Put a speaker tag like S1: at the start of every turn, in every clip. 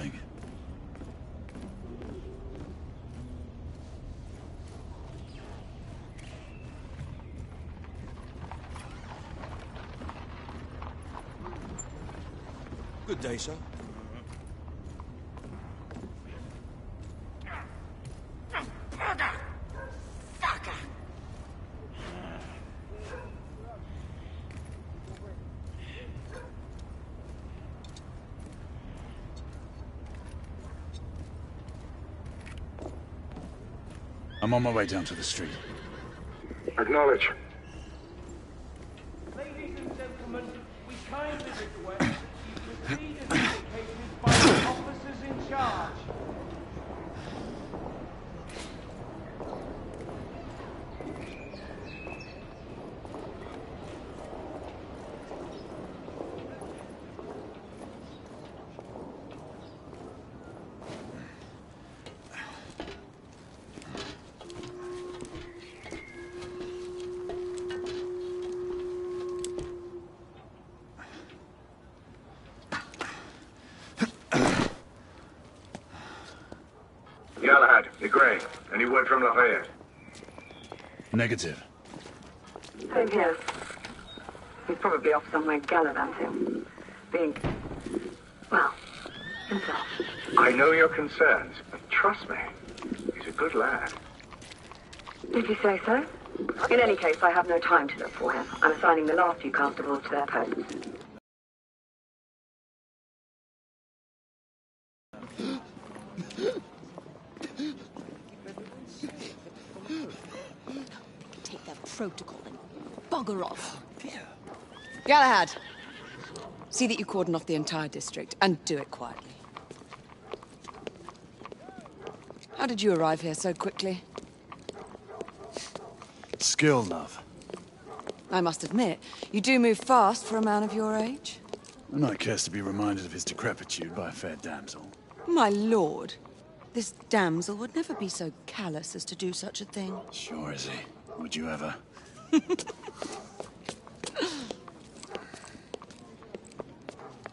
S1: morning. Good day, sir.
S2: I'm on my way down to the street.
S3: Acknowledge.
S4: Ladies and gentlemen, we kindly request that you proceed as indicated by the officers in charge.
S3: Galahad, Gray. Any word from Lafayette?
S2: Negative.
S5: Same here. He's probably off somewhere gallivanting. Being, well, himself.
S3: I know your concerns, but trust me, he's a good lad.
S5: Did you say so? In any case, I have no time to look for him. I'm assigning the last few constables to their posts.
S6: Take that protocol and bugger off.
S7: Galahad, see that you cordon off the entire district, and do it quietly. How did you arrive here so quickly?
S2: Skill, love.
S7: I must admit, you do move fast for a man of your age.
S2: A knight cares to be reminded of his decrepitude by a fair damsel.
S7: My lord, this damsel would never be so callous as to do such a thing.
S2: Sure is he. Would you ever?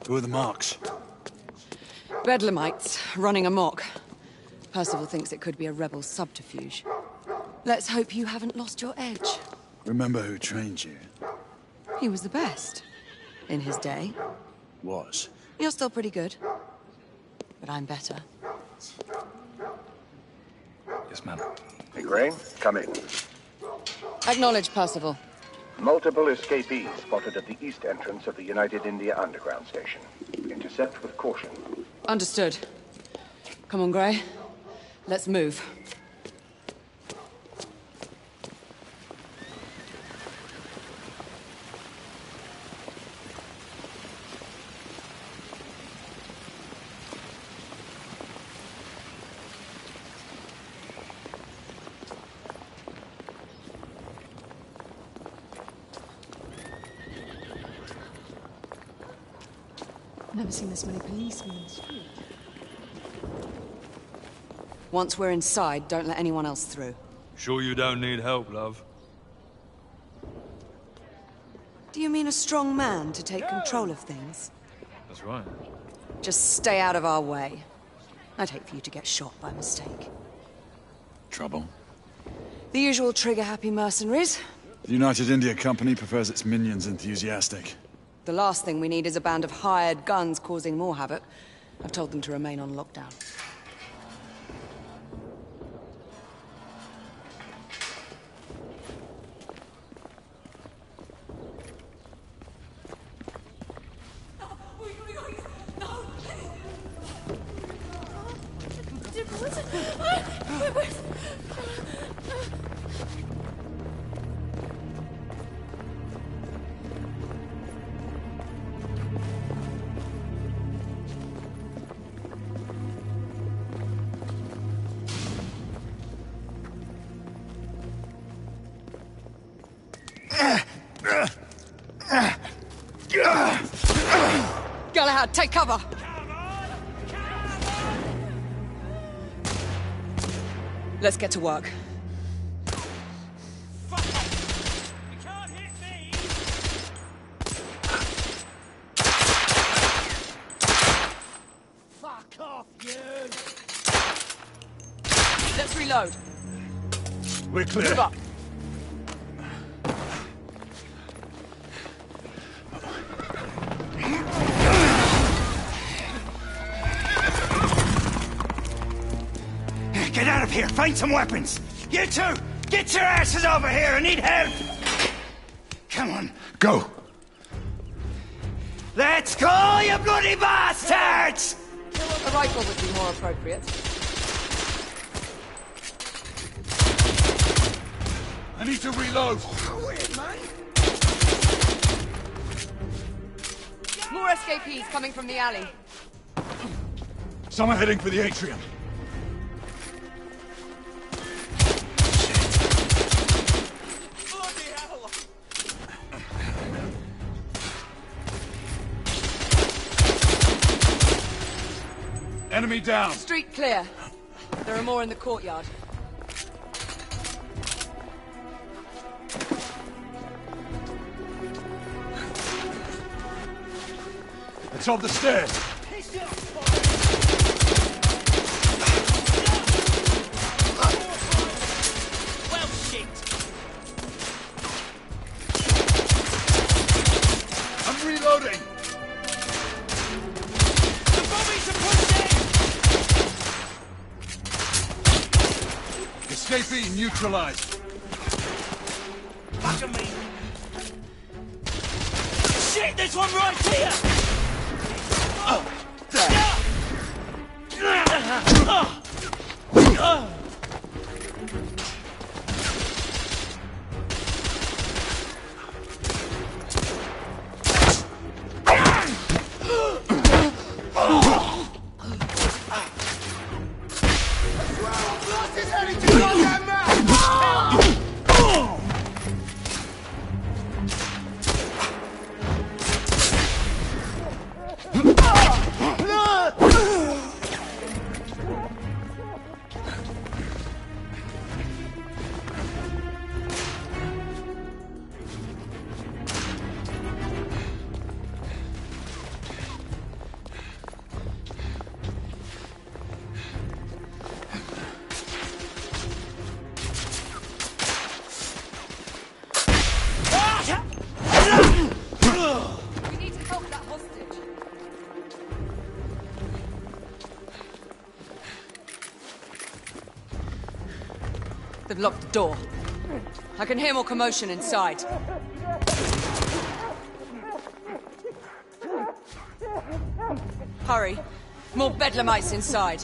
S2: Who are the marks?
S7: Bedlamites, running amok. Perceval thinks it could be a rebel subterfuge. Let's hope you haven't lost your edge.
S2: Remember who trained you?
S7: He was the best. In his day.
S2: Was.
S7: You're still pretty good. But I'm better.
S2: Yes, ma'am.
S3: Hey, Gray, come in.
S7: Acknowledge, Perceval.
S3: Multiple escapees spotted at the east entrance of the United India Underground Station. Intercept with caution.
S7: Understood. Come on, Gray. Let's move.
S6: Never seen this many policemen in the street.
S7: Once we're inside, don't let anyone else through.
S1: Sure you don't need help, love?
S7: Do you mean a strong man to take control of things?
S1: That's right.
S7: Just stay out of our way. I'd hate for you to get shot by mistake.
S2: Trouble?
S7: The usual trigger-happy mercenaries.
S2: The United India Company prefers its minions enthusiastic.
S7: The last thing we need is a band of hired guns causing more havoc. I've told them to remain on lockdown. Galahad, take cover! Let's get to work.
S4: Fuck off, you!
S7: Let's reload.
S2: We're clear.
S8: Here. Find some weapons. You two, get your asses over here. I need help. Come on.
S2: Go!
S8: Let's go, you bloody bastards!
S7: A rifle would be more appropriate.
S2: I need to reload!
S7: Oh, more escapees coming from the alley.
S2: Some are heading for the atrium. Enemy down!
S7: Street clear. There are more in the courtyard.
S2: It's on the stairs! Neutralized.
S8: of me. Shit, there's one right here! Oh,
S7: We They've locked the door. I can hear more commotion inside. Hurry. More bedlamites inside.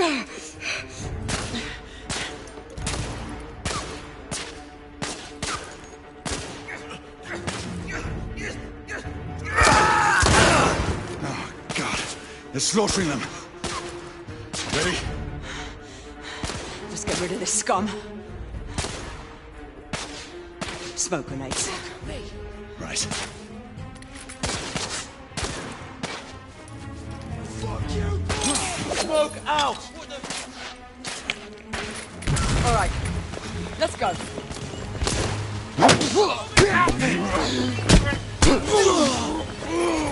S7: It!
S2: God, they're slaughtering them. Ready?
S7: Let's get rid of this scum. Smoke grenades.
S2: Right.
S8: Smoke out!
S7: All right, let's go.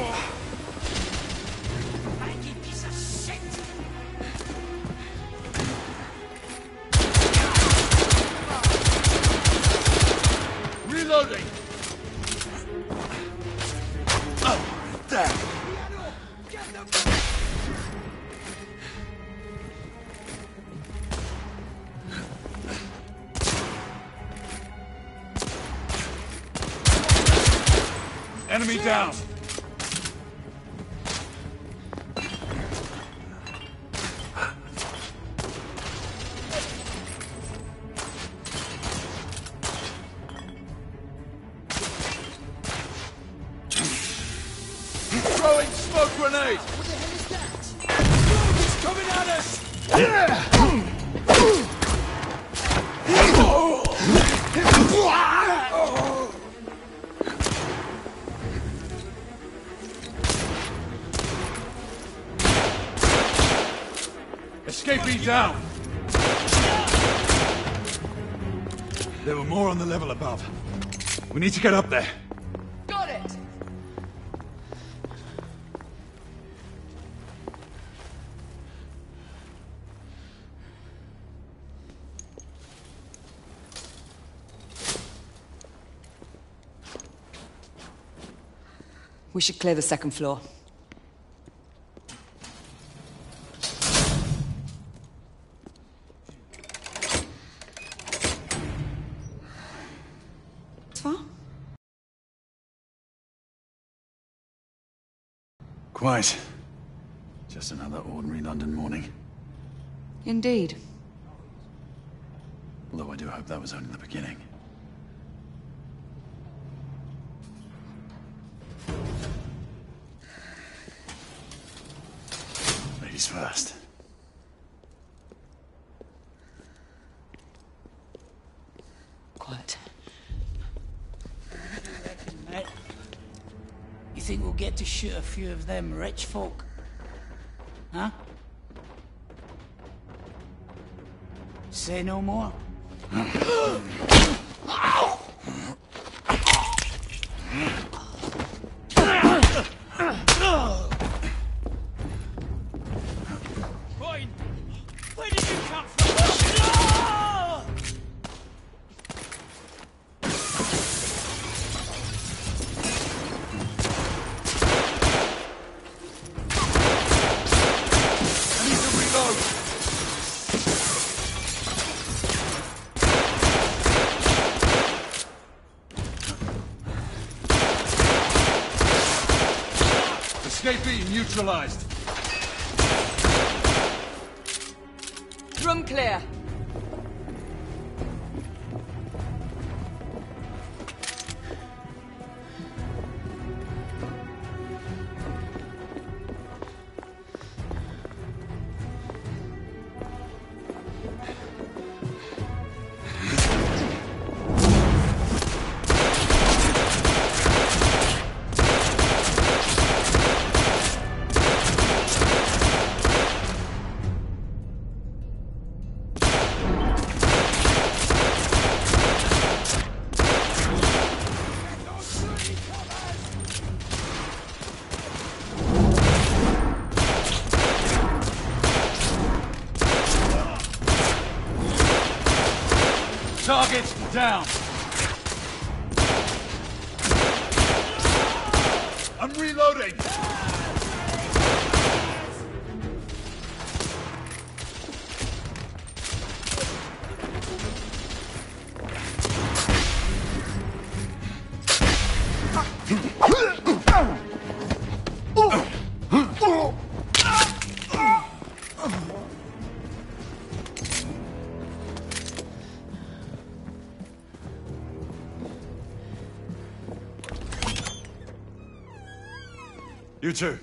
S2: down! He's throwing smoke grenade! What the hell is that? It's coming at us! Oh. Escapee down! There were more on the level above. We need to get up there.
S7: Got it! We should clear the second floor. It's?
S2: Quite. Just another ordinary London morning.
S7: Indeed.
S2: Although I do hope that was only the beginning. Ladies first.
S7: Quiet.
S8: Mate, you think we'll get to shoot a few of them rich folk? Huh? Say no more.
S2: neutralized.
S7: Room clear.
S2: Down. You two,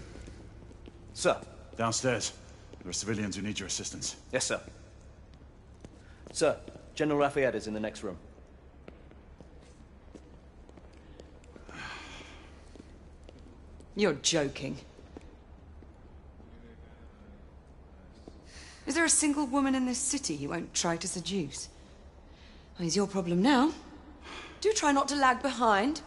S9: Sir.
S2: downstairs. There are civilians who need your assistance.
S9: Yes, sir. Sir, General Lafayette is in the next room.
S7: You're joking. Is there a single woman in this city he won't try to seduce? Well, he's your problem now. Do try not to lag behind.